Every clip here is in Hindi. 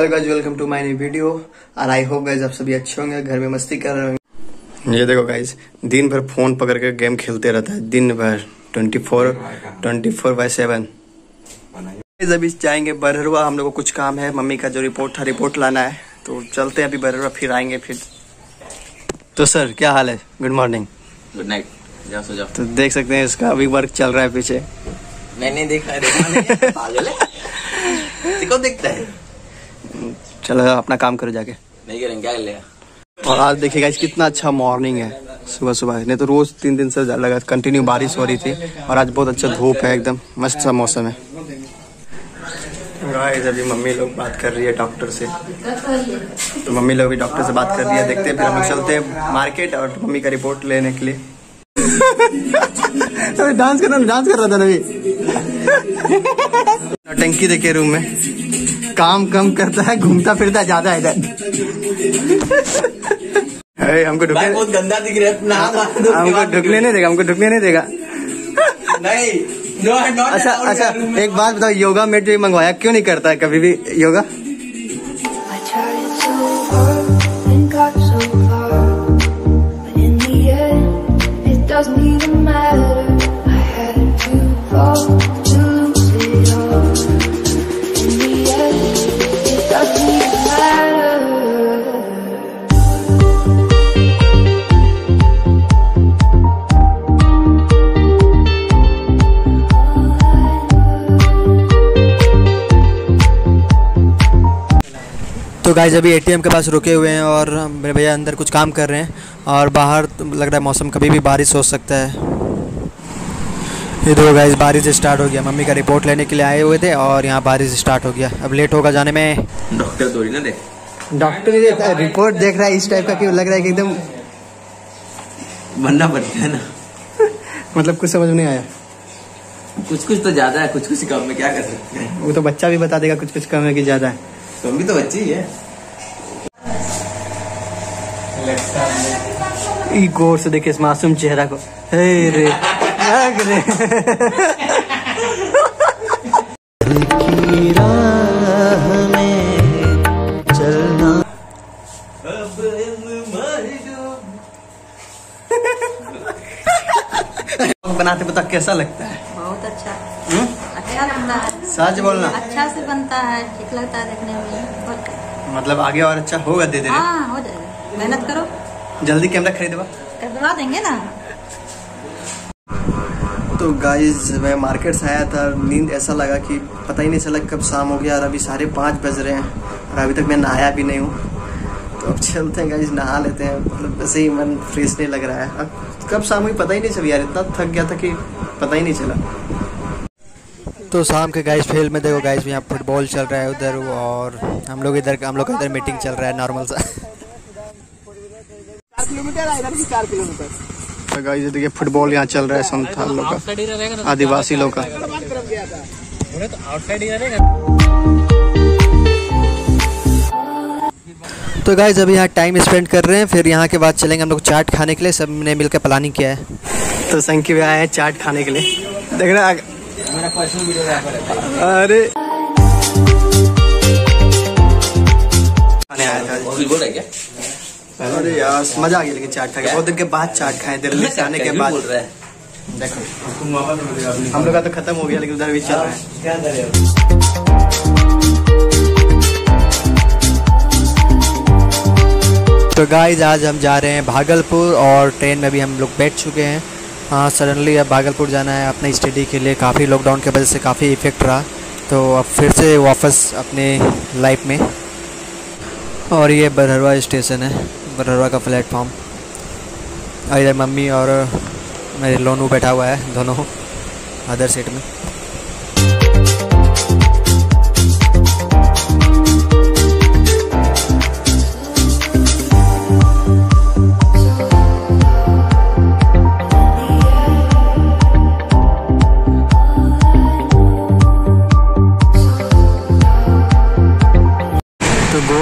Hello guys welcome to my new video और आई होप गाइस आप सभी अच्छे होंगे घर में मस्ती कर रहे होंगे। ये देखो गाइस दिन भर फ़ोन पकड़ के गेम खेलते रहता है दिन भर। 24 24 बाय सेवन अभी जाएँगे बरहरुआ हम लोग को कुछ काम है। मम्मी का जो रिपोर्ट था रिपोर्ट लाना है। तो चलते हैं अभी बरहरुआ फिर आएँगे फिर। तो सर क्या हाल है? गुड मॉर्निंग गुड नाइट जाओ सो जाओ। तो देख सकते हैं इसका अभी वर्क चल रहा है पीछे। मैंने देखा है देखा नहीं है। पागल है। इसको देखता है। चलो अपना काम करो जाके। नहीं करेंगे क्या लेगा? और आज देखिएगा कितना अच्छा मॉर्निंग है सुबह सुबह नहीं तो रोज तीन दिन से लगा कंटिन्यू बारिश हो रही थी और आज बहुत अच्छा धूप है एकदम मस्त सा मौसम है। गाइस अभी मम्मी लोग बात कर रही है डॉक्टर से। तो मम्मी लोग भी डॉक्टर से बात कर रही है देखते हैं फिर हम चलते हैं मार्केट और मम्मी का रिपोर्ट लेने के लिए। अभी डांस कर रहा डांस कर रहा था अभी। टंकी देखिए रूम में। काम कम करता है घूमता फिरता ज़्यादा है इधर। अरे, हमको ढुक ढुकने बहुत गंदा दिख रहा है हमको ढुकने नहीं देगा हमको ढुकने नहीं देगा। नहीं नो नॉट अच्छा अच्छा एक बात बताओ योगा मेट जो मंगवाया क्यों नहीं करता है कभी भी योगा? तो गाइज़ अभी एटीएम के पास रुके हुए हैं और मेरे भैया अंदर कुछ काम कर रहे हैं और बाहर तो लग रहा है मौसम कभी भी बारिश हो सकता है। ये देखो गाइज़ बारिश स्टार्ट हो गया। मम्मी का रिपोर्ट लेने के लिए आए हुए थे और यहाँ बारिश स्टार्ट हो गया। अब लेट होगा जाने में। डॉक्टर थोड़ी ना देख। डॉक्टर रिपोर्ट देख रहा है इस टाइप का क्यों लग रहा है कि एकदम बनना पड़ता है ना। मतलब कुछ समझ नहीं आया। कुछ कुछ तो ज़्यादा है कुछ कुछ कम में क्या कर सकते हैं? वो तो बच्चा भी बता देगा कुछ कुछ कम है कि ज़्यादा है। तुम भी तो बच्ची ही है। ई गौर से देखे इस मासूम चेहरा को। हे रे लग रे। बनाते बता कैसा लगता है? सच बोलना। अच्छा से बनता है ठीक लगता है देखने में। मतलब आगे और अच्छा होगा दे दे हाँ हो जाएगा। मेहनत करो। जल्दी कैमरा खरीदवा। करवा देंगे ना। तो गाइज़ मैं मार्केट से आया था नींद ऐसा लगा कि पता ही नहीं चला कब शाम हो गया और अभी साढ़े पाँच बज रहे हैं और अभी तक मैं नहाया भी नहीं हूँ। तो अब चलते हैं गाइज़ नहा लेते हैं। मतलब वैसे ही मन फ्रेश नहीं लग रहा है। अब कब शाम हुई पता ही नहीं चली यार इतना थक गया था कि पता ही नहीं चला। तो शाम के गाइस फेल में देखो गाइस यहाँ फुटबॉल चल रहा है उधर और हम लोग इधर हम लोग का इधर मीटिंग चल रहा है नॉर्मल सा। तो गाइस देखिए फुटबॉल यहाँ चल रहा है संथाल लोग का आदिवासी लोग का। तो गाइज़ अभी यहाँ टाइम स्पेंड कर रहे हैं फिर यहाँ के बाद चलेंगे हम लोग चाट खाने के लिए सबने मिलकर प्लानिंग किया है। तो संकी भी आए हैं चाट खाने के लिए। देख रहे मेरा पर्सनल वीडियो अरे। खाने आया था। कुछ बोल रहा है क्या? अरे यार मज़ा आ गया लेकिन चाट खा के। बहुत दिन के बाद चाट खाए दिल्ली से आने के बाद। बोल रहा देखो हम लोग का तो खत्म हो गया लेकिन उधर भी चल रहा है। तो गाइज़ आज हम जा रहे हैं भागलपुर और ट्रेन में भी हम लोग बैठ चुके हैं हाँ। सडनली अब भागलपुर जाना है अपने स्टडी के लिए। काफ़ी लॉकडाउन के वजह से काफ़ी इफ़ेक्ट रहा। तो अब फिर से वापस अपने लाइफ में। और ये बरहरवा स्टेशन है, बरहरवा का प्लेटफॉर्म और इधर मम्मी और मेरे लोनू बैठा हुआ है, दोनों अदर सीट में।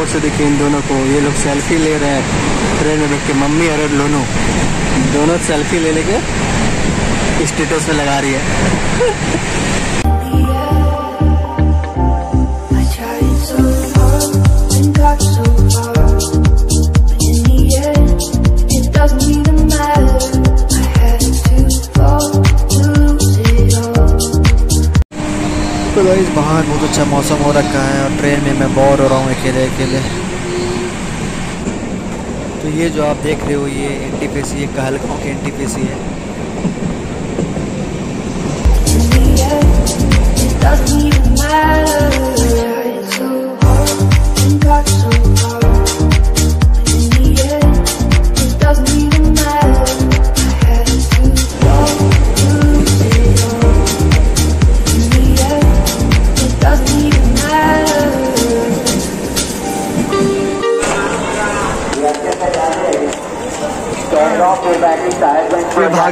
से देखिए इन दोनों को। ये लोग सेल्फी ले रहे हैं। ट्रेन में बैठ के मम्मी और लोनू। दोनों सेल्फी ले लेके स्टेटस में लगा रही है। गाइस बाहर बहुत अच्छा मौसम हो रखा है और ट्रेन में मैं बोर हो रहा हूँ अकेले अकेले। तो ये जो आप देख रहे हो, ये N T P C Kahalgaon की एन टी पी सी है।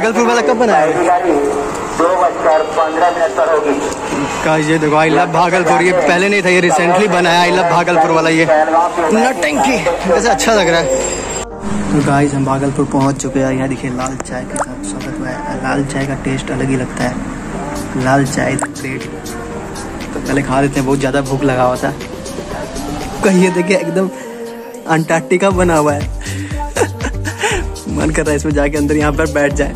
भागलपुर वाला कब बनाया? दो बजकर पंद्रह मिनट पर होगी का ये देखो, आई लव भागलपुर, ये पहले नहीं था, ये रिसेंटली बनाया, आई लव भागलपुर वाला ये। नटंकी कैसे अच्छा लग रहा है। तो गाइस हम भागलपुर पहुँच चुके हैं, यहाँ देखिए लाल चाय के साथ स्वागत हुआ है। लाल चाय का टेस्ट अलग ही लगता है। लाल चाय ब्रेड तो पहले खा लेते हैं, बहुत ज़्यादा भूख लगा हुआ था। कहिए देखिए, एकदम अंटार्कटिका बना हुआ है। मन कर रहा है इसमें जाके अंदर यहाँ पर बैठ जाए।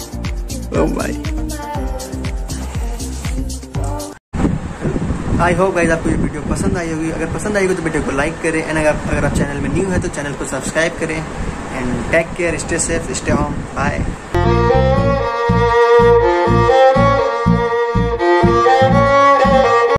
आई होप गाइज़ आपको ये वीडियो पसंद आई होगी। अगर पसंद आई होगी तो वीडियो को लाइक करें एंड अगर अगर आप चैनल में न्यू है तो चैनल को सब्सक्राइब करें and take care stay safe stay home bye